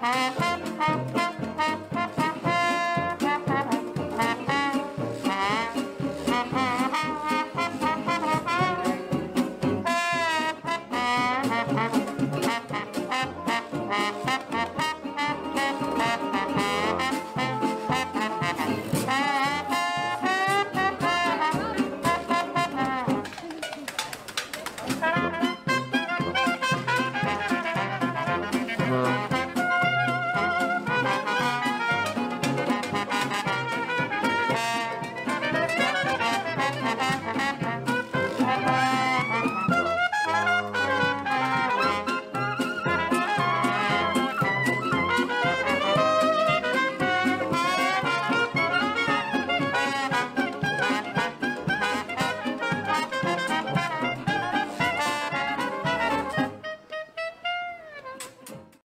Ha ha ha.